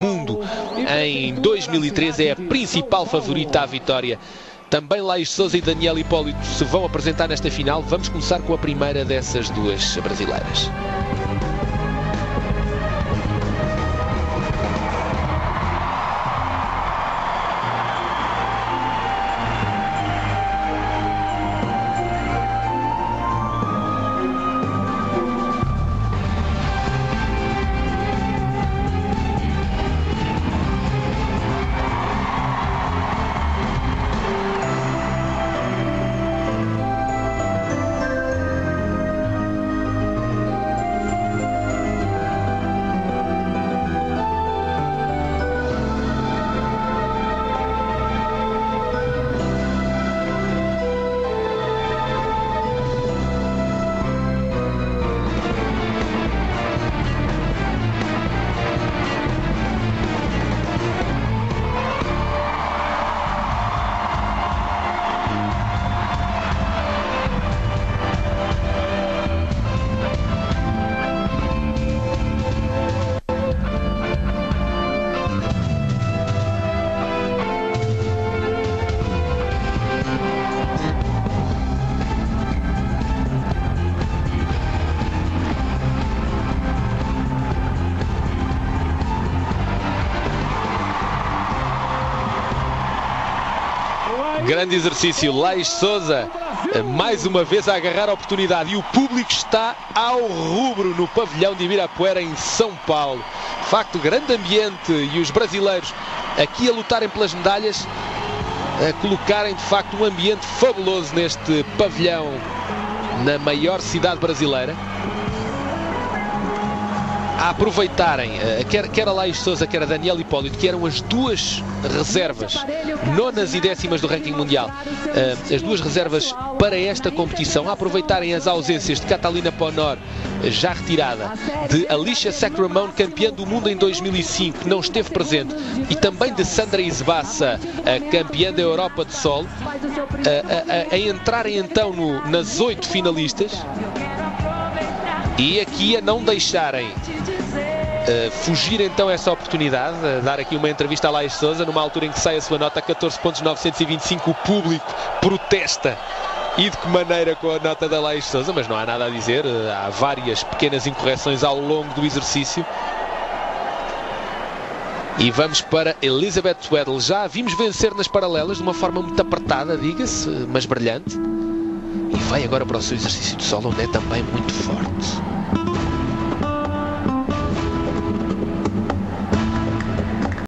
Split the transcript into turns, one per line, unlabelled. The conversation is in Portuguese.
mundo em 2013 é a principal favorita à vitória. Também Laís Souza e Daniel Hipólito se vão apresentar nesta final. Vamos começar com a primeira dessas duas brasileiras. Grande exercício, Laís Souza mais uma vez a agarrar a oportunidade. E o público está ao rubro no pavilhão de Ibirapuera em São Paulo. De facto, grande ambiente. E os brasileiros aqui a lutarem pelas medalhas, a colocarem de facto um ambiente fabuloso neste pavilhão na maior cidade brasileira a aproveitarem, eh, quer, quer a Laís Souza, quer a Daniel Hipólito, que eram as duas reservas, nonas e décimas do ranking mundial, eh, as duas reservas para esta competição, a aproveitarem as ausências de Catalina Ponor, já retirada, de Alicia Sacramone, campeã do mundo em 2005, que não esteve presente, e também de Sandra Isbassa, campeã da Europa de Sol, a, a, a entrarem então no, nas oito finalistas e aqui a não deixarem uh, fugir então essa oportunidade, uh, dar aqui uma entrevista a Laís Souza, numa altura em que sai a sua nota 14.925, o público protesta e de que maneira com a nota da Laís Souza, mas não há nada a dizer, uh, há várias pequenas incorreções ao longo do exercício. E vamos para Elizabeth Weddle. Já a vimos vencer nas paralelas de uma forma muito apertada, diga-se, mas brilhante. Vai agora para o seu exercício de solo, onde é também muito forte.